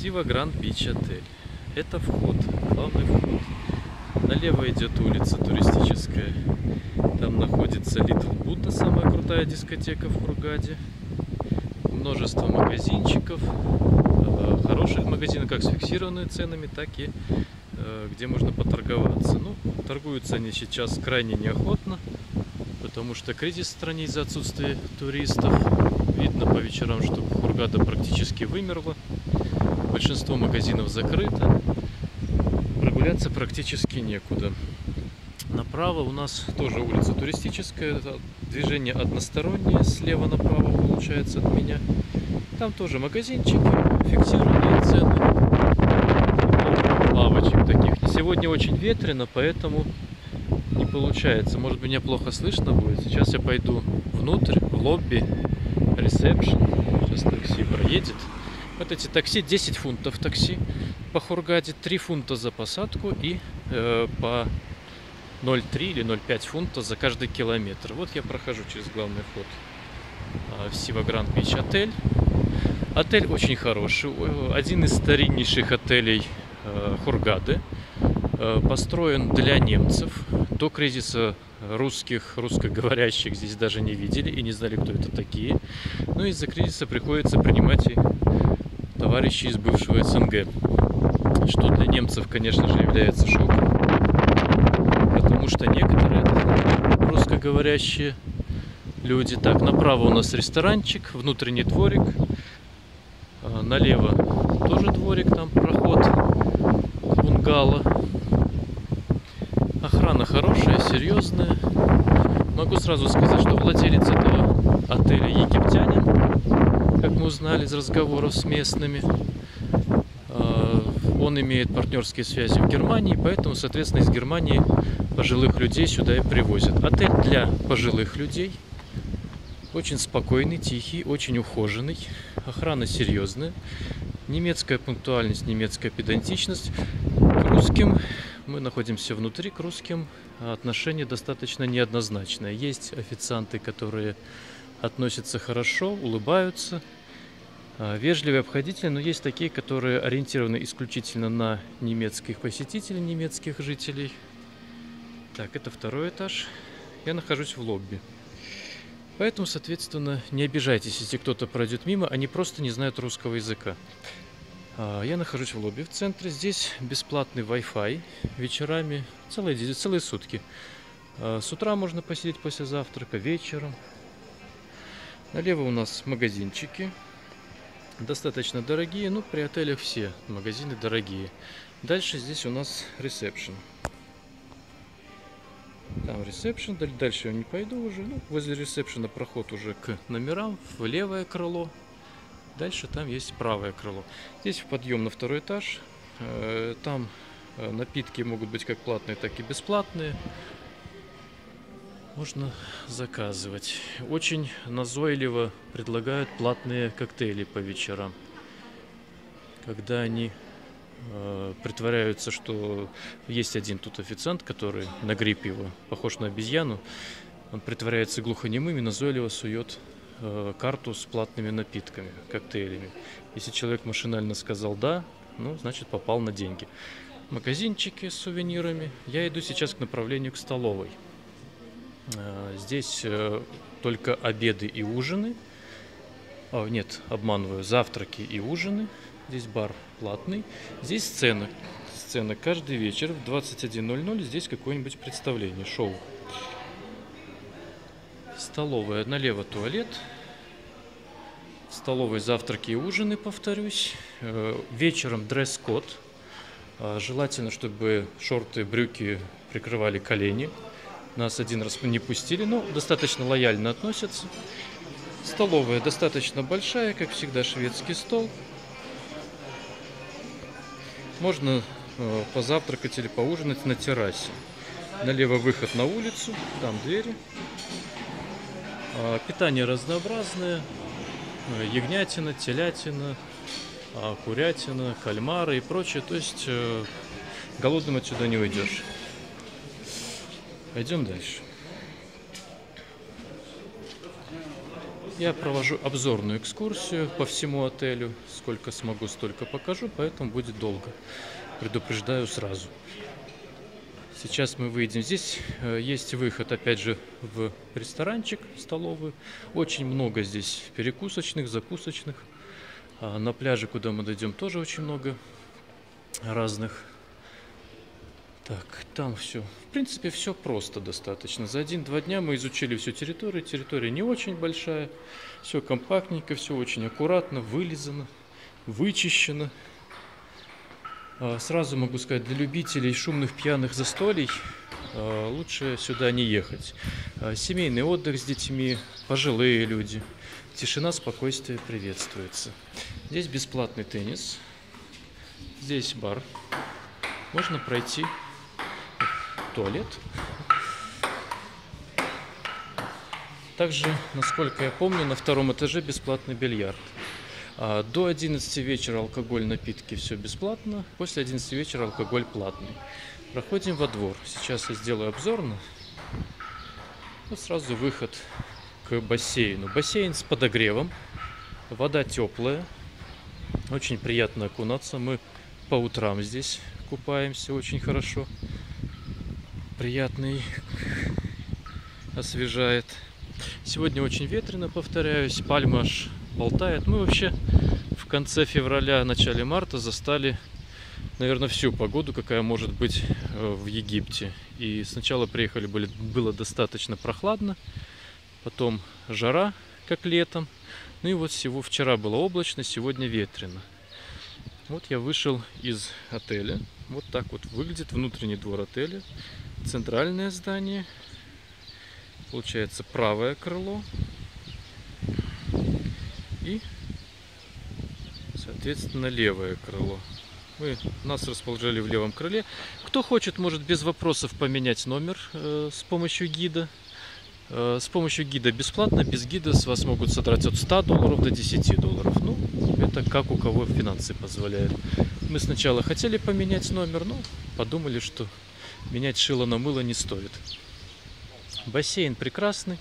Сива Гранд Бич отель. Это вход, главный вход. Налево идет улица туристическая. Там находится Little Buddha, самая крутая дискотека в Хургаде. Множество магазинчиков, э, хороших магазинов, как с фиксированными ценами, так и э, где можно поторговаться. Ну, торгуются они сейчас крайне неохотно, потому что кризис в стране из-за отсутствия туристов. Видно по вечерам, что Хургада практически вымерла. Большинство магазинов закрыто. Прогуляться практически некуда. Направо у нас тоже улица туристическая. Движение одностороннее. Слева направо получается от меня. Там тоже магазинчики, фиксированные цены. Лавочек таких. Сегодня очень ветрено, поэтому не получается. Может меня плохо слышно будет. Сейчас я пойду внутрь, в лобби, ресепшн. Сейчас такси проедет. Вот эти такси, 10 фунтов такси по Хургаде, 3 фунта за посадку и э, по 0,3 или 0,5 фунта за каждый километр. Вот я прохожу через главный вход э, в Сивагранд Бич отель. Отель очень хороший, один из стариннейших отелей э, Хургады. Э, построен для немцев. До кризиса русских, русскоговорящих здесь даже не видели и не знали, кто это такие. Но из-за кризиса приходится принимать и товарищи из бывшего СНГ. Что для немцев, конечно же, является шоком. Потому что некоторые русскоговорящие люди. Так, направо у нас ресторанчик, внутренний дворик. А, налево тоже дворик, там проход бунгало. Охрана хорошая, серьезная. Могу сразу сказать, что владелец этого отеля египтянин, как мы узнали из разговоров с местными. А, он имеет партнерские связи в Германии, поэтому, соответственно, из Германии пожилых людей сюда и привозят. Отель для пожилых людей. Очень спокойный, тихий, очень ухоженный. Охрана серьезная. Немецкая пунктуальность, немецкая педантичность. К русским мы находимся внутри, к русским отношение достаточно неоднозначное. Есть официанты, которые относятся хорошо, улыбаются, а, вежливые, обходительные, но есть такие, которые ориентированы исключительно на немецких посетителей, немецких жителей. Так, это второй этаж. Я нахожусь в лобби. Поэтому, соответственно, не обижайтесь, если кто-то пройдет мимо, они просто не знают русского языка. А, я нахожусь в лобби в центре. Здесь бесплатный Wi-Fi вечерами, целые, целые сутки. А, с утра можно посидеть после завтрака, вечером. Налево у нас магазинчики. Достаточно дорогие, ну при отелях все магазины дорогие. Дальше здесь у нас ресепшн. Там ресепшн, дальше я не пойду уже. Ну, возле ресепшена проход уже к номерам, в левое крыло. Дальше там есть правое крыло. Здесь подъем на второй этаж. Э, там э, напитки могут быть как платные, так и бесплатные. Можно заказывать. Очень назойливо предлагают платные коктейли по вечерам. Когда они э, притворяются, что есть один тут официант, который на грипп его, похож на обезьяну. Он притворяется глухонемым и назойливо сует Э, карту с платными напитками, коктейлями. Если человек машинально сказал «да», ну, значит, попал на деньги. Магазинчики с сувенирами. Я иду сейчас к направлению к столовой. Э, здесь э, только обеды и ужины. О, нет, обманываю, завтраки и ужины. Здесь бар платный. Здесь сцена. Сцена каждый вечер в 21.00. Здесь какое-нибудь представление, шоу. Столовая, налево туалет. В столовой завтраки и ужины, повторюсь. Э, вечером дресс-код. Э, желательно, чтобы шорты, брюки прикрывали колени. Нас один раз не пустили, но достаточно лояльно относятся. Столовая достаточно большая, как всегда, шведский стол. Можно э, позавтракать или поужинать на террасе. Налево выход на улицу, там двери. А, питание разнообразное. Э, ягнятина, телятина, а, курятина, кальмары и прочее. То есть э, голодным отсюда не уйдешь. Пойдем дальше. Я провожу обзорную экскурсию по всему отелю. Сколько смогу, столько покажу, поэтому будет долго. Предупреждаю сразу. Сейчас мы выйдем. Здесь э, есть выход, опять же, в ресторанчик, столовую. Очень много здесь перекусочных, закусочных. А на пляже, куда мы дойдем, тоже очень много разных. Так, там все. В принципе, все просто достаточно. За один-два дня мы изучили всю территорию. Территория не очень большая. Все компактненько, все очень аккуратно, вылизано, вычищено. А, Сразу могу сказать, для любителей шумных пьяных застолий а, лучше сюда не ехать. А, Семейный отдых с детьми, пожилые люди. Тишина, спокойствие приветствуется. Здесь бесплатный теннис. Здесь бар. Можно пройти туалет. Также, насколько я помню, на втором этаже бесплатный бильярд. А, До 11 вечера алкоголь, напитки, все бесплатно. После 11 вечера алкоголь платный. Проходим во двор. Сейчас я сделаю обзорно. Вот сразу выход к бассейну. Бассейн с подогревом. Вода теплая. Очень приятно окунаться. Мы по утрам здесь купаемся очень хорошо. Приятный освежает. Сегодня очень ветрено, повторяюсь. Пальма аж болтает. Мы вообще в конце февраля, начале марта застали, наверное, всю погоду, какая может быть э, в Египте. И сначала приехали, были, было достаточно прохладно, потом жара, как летом. Ну и вот всего вчера было облачно, сегодня ветрено. Вот я вышел из отеля. Вот так вот выглядит внутренний двор отеля. Центральное здание. Получается правое крыло. И, соответственно, левое крыло. Мы, нас расположили в левом крыле. Кто хочет, может без вопросов поменять номер э, с помощью гида. Э, с помощью гида бесплатно, без гида с вас могут содрать от 100 долларов до 10 долларов. Ну, это как у кого финансы позволяют. Мы сначала хотели поменять номер, но подумали, что менять шило на мыло не стоит. Бассейн прекрасный.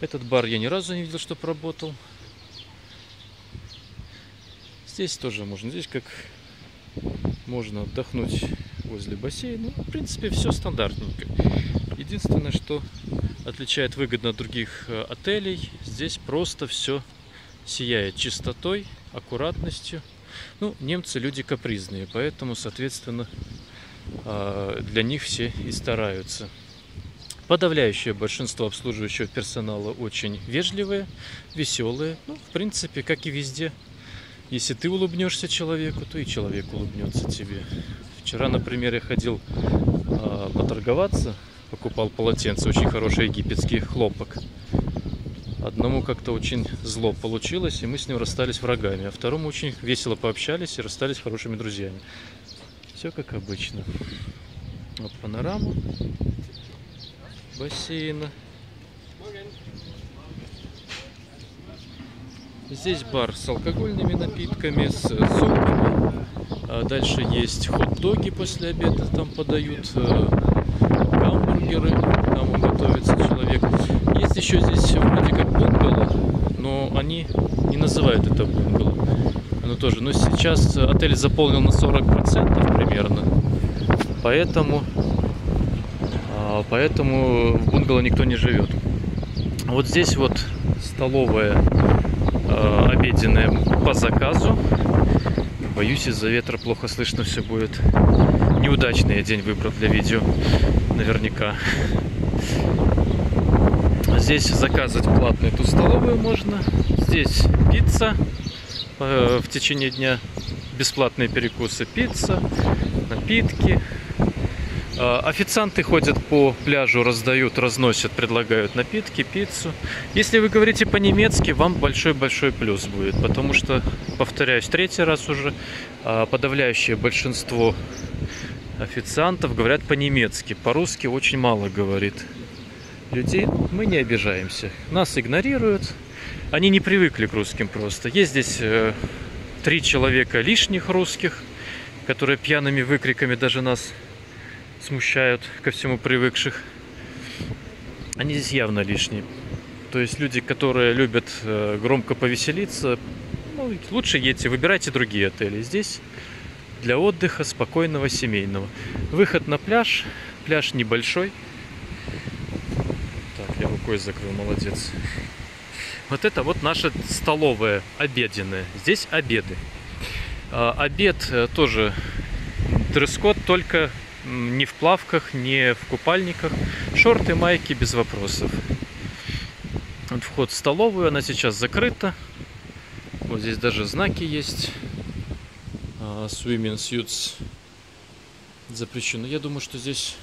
Этот бар я ни разу не видел, чтобы работал. Здесь тоже можно. Здесь как можно отдохнуть возле бассейна. Ну, в принципе, все стандартненько. Единственное, что отличает выгодно от других э, отелей, здесь просто все сияет чистотой, аккуратностью. Ну, немцы люди капризные, поэтому, соответственно, для них все и стараются. Подавляющее большинство обслуживающего персонала очень вежливые, веселые. Ну, в принципе, как и везде. Если ты улыбнешься человеку, то и человек улыбнется тебе. Вчера, например, я ходил э, поторговаться, покупал полотенце, очень хороший египетский хлопок. Одному как-то очень зло получилось, и мы с ним расстались врагами, а второму очень весело пообщались и расстались хорошими друзьями. Все как обычно. Вот панорама бассейна. Здесь бар с алкогольными напитками, с соками. А дальше есть хот-доги после обеда, там подают э, гамбургеры, там готовится человек. Есть еще здесь вроде как бунгало, но они не называют это бунгало. Оно тоже. Но сейчас отель заполнил на 40% примерно. Поэтому, а, поэтому в бунгало никто не живет. Вот здесь вот столовая э, обеденная по заказу. Боюсь, из-за ветра плохо слышно все будет. Неудачный я день выбрал для видео, наверняка. Здесь заказывать платно эту столовую можно. Здесь пицца в течение дня. Бесплатные перекусы, пицца, напитки. Э, Официанты ходят по пляжу, раздают, разносят, предлагают напитки, пиццу. Если вы говорите по-немецки, вам большой-большой плюс будет, потому что, повторяюсь, третий раз уже, э, подавляющее большинство официантов говорят по-немецки. По-русски очень мало говорит людей. Мы не обижаемся. Нас игнорируют. Они не привыкли к русским просто. Есть здесь э, три человека лишних русских, которые пьяными выкриками даже нас смущают ко всему привыкших. Они здесь явно лишние. То есть люди, которые любят э, громко повеселиться, ну, лучше едьте, выбирайте другие отели. Здесь для отдыха спокойного, семейного. Выход на пляж. Пляж небольшой. Так, я рукой закрыл, молодец. Вот это вот наша столовая обеденная. Здесь обеды. А, обед э, тоже дресс-код, только не в плавках, не в купальниках. Шорты, майки без вопросов. Вот вход в столовую, она сейчас закрыта. Вот здесь даже знаки есть. А, swimming suits запрещено. Я думаю, что здесь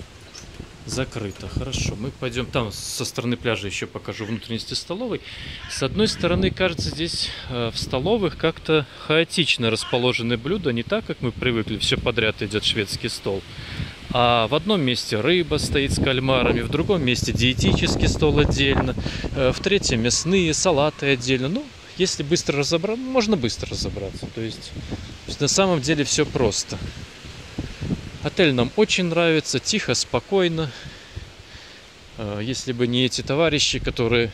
закрыто. Хорошо, мы пойдем там со стороны пляжа еще покажу внутренности столовой. С одной стороны, кажется, здесь э, в столовых как-то хаотично расположены блюда, не так, как мы привыкли, все подряд идет шведский стол. А в одном месте рыба стоит с кальмарами, в другом месте диетический стол отдельно, э, в третьем мясные, салаты отдельно. Ну, если быстро разобраться, можно быстро разобраться. То есть, то есть на самом деле все просто. Отель нам очень нравится, тихо, спокойно. А, если бы не эти товарищи, которые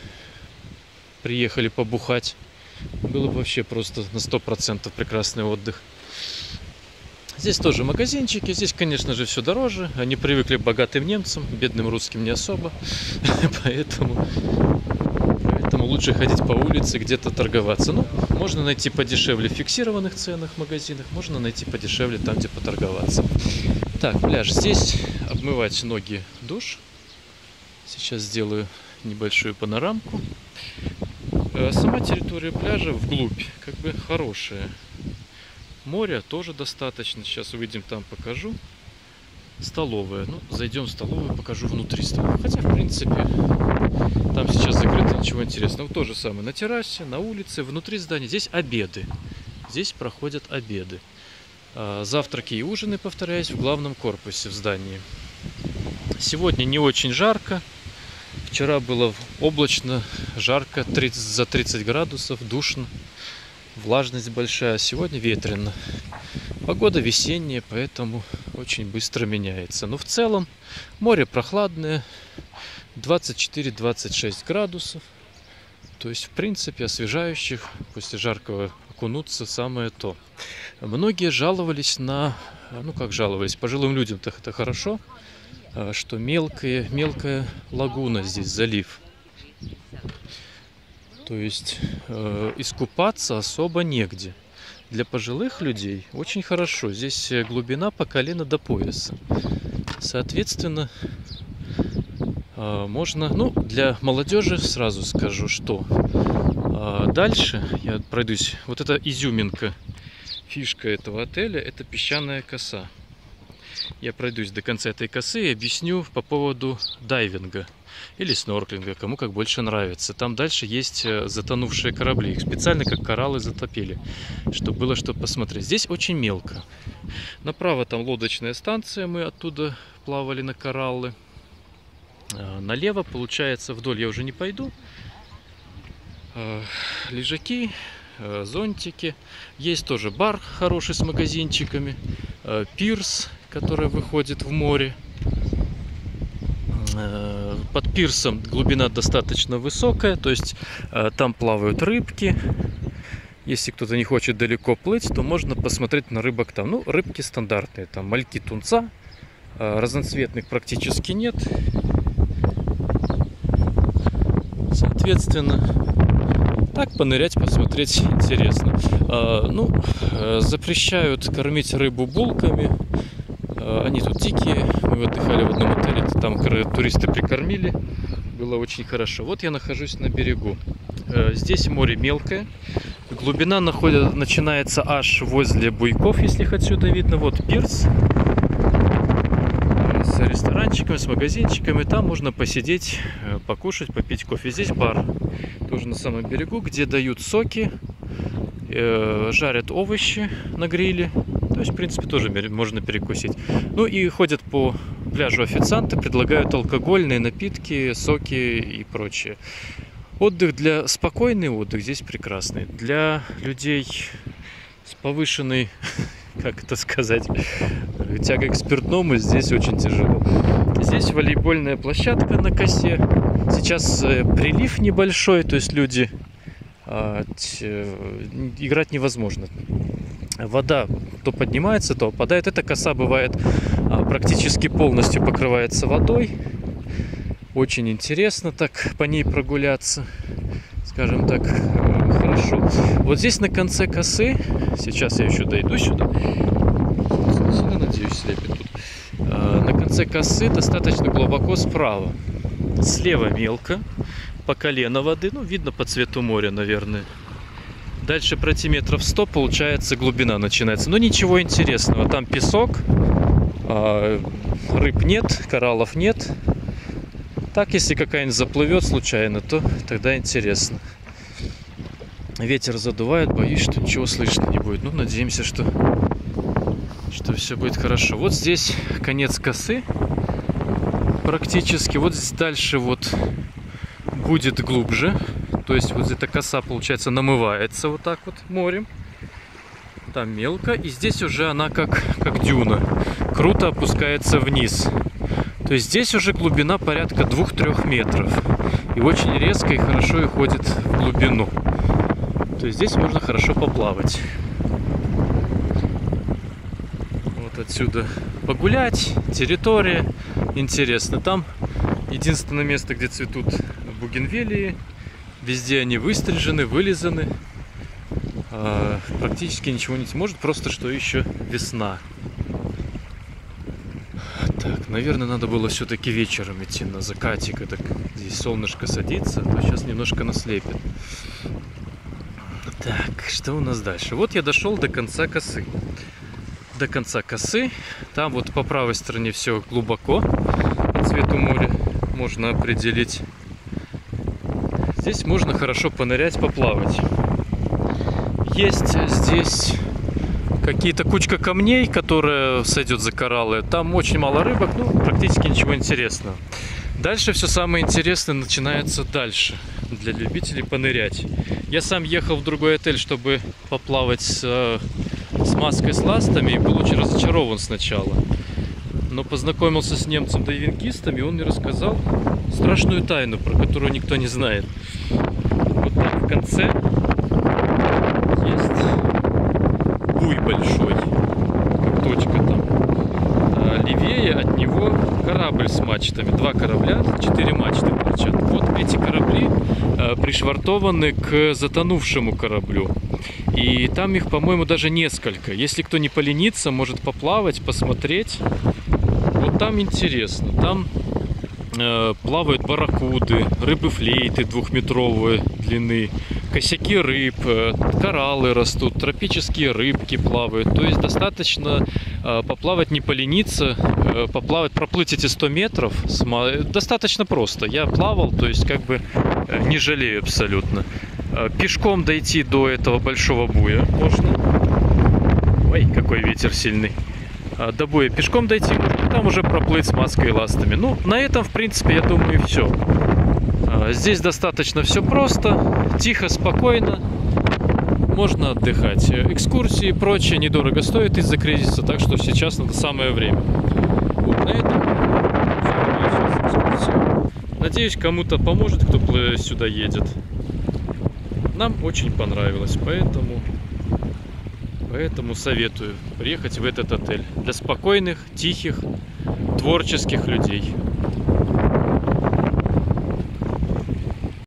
приехали побухать, было бы вообще просто на 100% прекрасный отдых. Здесь тоже магазинчики, здесь, конечно же, все дороже. Они привыкли к богатым немцам, бедным русским не особо. Поэтому, поэтому лучше ходить по улице, где-то торговаться. Ну, можно найти подешевле в фиксированных ценах в магазинах, можно найти подешевле там, где поторговаться. Так, пляж здесь. Обмывать ноги душ. Сейчас сделаю небольшую панорамку. Э, сама территория пляжа вглубь как бы хорошая. Моря тоже достаточно. Сейчас выйдем там покажу. Столовая. Ну, зайдем в столовую, покажу внутри столовой. Хотя, в принципе, там сейчас закрыто, ничего интересного. То же самое на террасе, на улице, внутри здания. Здесь обеды. Здесь проходят обеды. А, завтраки и ужины, повторяюсь, в главном корпусе в здании. Сегодня не очень жарко. Вчера было облачно, жарко, 30, за 30 градусов, душно. Влажность большая, сегодня ветрено. Погода весенняя, поэтому очень быстро меняется. Но в целом море прохладное, 24-26 градусов. То есть, в принципе, освежающих после жаркого окунуться самое то. Многие жаловались на, ну как жаловались, пожилым людям-то это хорошо, а, что мелкая, мелкая лагуна здесь, залив. То есть э, искупаться особо негде. Для пожилых людей очень хорошо. Здесь глубина по колено до пояса. Соответственно, э, можно, ну, для молодежи сразу скажу, что э, дальше я пройдусь. Вот эта изюминка фишка этого отеля – это песчаная коса. Я пройдусь до конца этой косы и объясню по поводу дайвинга или снорклинга, кому как больше нравится. Там дальше есть э, затонувшие корабли. Их специально как кораллы затопили, чтобы было что посмотреть. Здесь очень мелко. Направо там лодочная станция, мы оттуда плавали на кораллы. А налево, получается, вдоль я уже не пойду. А, лежаки, Э, зонтики. Есть тоже бар хороший с магазинчиками. Пирс, который выходит в море. Э, под пирсом глубина достаточно высокая, то есть там плавают рыбки. Если кто-то не хочет далеко плыть, то можно посмотреть на рыбок там. Ну, рыбки стандартные, там мальки тунца, разноцветных практически нет. Соответственно, так, понырять, посмотреть интересно. А, ну, э, запрещают кормить рыбу булками. А, они тут дикие. Мы отдыхали в одном отеле, там туристы прикормили. Было очень хорошо. Вот я нахожусь на берегу. Э, здесь море мелкое. Глубина находит, начинается аж возле буйков, если их отсюда видно. Вот пирс с ресторанчиками, с магазинчиками. Там можно посидеть, э, покушать, попить кофе. Здесь бар тоже на самом берегу, где дают соки, э, жарят овощи на гриле. Есть, в принципе, тоже можно перекусить. Ну и ходят по пляжу официанты, предлагают алкогольные напитки, соки и прочее. Отдых для спокойный отдых здесь прекрасный. Для людей с повышенной, как это сказать, тягой к спиртному здесь очень тяжело. Здесь волейбольная площадка на косе. Сейчас э, прилив небольшой, то есть люди а, э, играть невозможно. Вода то поднимается, то опадает. Эта коса бывает а, практически полностью покрывается водой. Очень интересно так по ней прогуляться. Скажем так, э, хорошо. Вот здесь на конце косы, сейчас я еще дойду сюда, сюда, надеюсь, слепит тут. А, на конце косы достаточно глубоко справа. Слева мелко, по колено воды, ну, видно по цвету моря, наверное. Дальше пройти метров 100, получается, глубина начинается. Но ничего интересного. Там песок, а, рыб нет, кораллов нет. Так, если какая-нибудь заплывет случайно, то тогда интересно. Ветер задувает, боюсь, что ничего слышно не будет. Ну, надеемся, что, что все будет хорошо. Вот здесь конец косы практически. Вот здесь дальше вот будет глубже. То есть вот эта коса, получается, намывается вот так вот морем. Там мелко. И здесь уже она как, как дюна. Круто опускается вниз. То есть здесь уже глубина порядка 2-3 метров. И очень резко и хорошо и ходит в глубину. То есть здесь можно хорошо поплавать. Вот отсюда погулять. Территория интересно. Там единственное место, где цветут бугенвилии. Везде они выстрижены, вылизаны. А, практически ничего не может, просто что еще весна. Так, наверное, надо было все-таки вечером идти на закате, когда здесь солнышко садится, а то сейчас немножко наслепит. Так, что у нас дальше? Вот я дошел до конца косы. До конца косы. Там вот по правой стороне все глубоко по цвету моря можно определить. Здесь можно хорошо понырять, поплавать. Есть здесь какие-то кучка камней, которая сойдет за кораллы. Там очень мало рыбок, ну, практически ничего интересного. Дальше все самое интересное начинается дальше, для любителей понырять. Я сам ехал в другой отель, чтобы поплавать с, э, с маской с ластами, и был очень разочарован сначала. Но познакомился с немцем-дайвингистом, и он мне рассказал страшную тайну, про которую никто не знает. Вот там в конце буй большой, как точка там. А левее от него корабль с мачтами. Два корабля, четыре мачты торчат. Вот эти корабли э, пришвартованы к затонувшему кораблю. И там их, по-моему, даже несколько. Если кто не поленится, может поплавать, посмотреть. Вот там интересно. Там э, плавают барракуды, рыбы-флейты двухметровой длины, косяки рыб, э, кораллы растут, тропические рыбки плавают. То есть достаточно э, поплавать, не полениться, э, поплавать, проплыть эти 100 метров достаточно просто. Я плавал, то есть как бы не жалею абсолютно. Пешком дойти до этого большого буя можно. Ой, какой ветер сильный. До буя пешком дойти, там уже проплыть с маской и ластами. Ну, на этом, в принципе, я думаю, все. А, здесь достаточно все просто, тихо, спокойно. Можно отдыхать. Экскурсии и прочее недорого стоит из-за кризиса, так что сейчас надо самое время. Вот на этом Надеюсь, кому-то поможет, кто сюда едет. Нам очень понравилось, поэтому, поэтому советую приехать в этот отель для спокойных, тихих, творческих людей.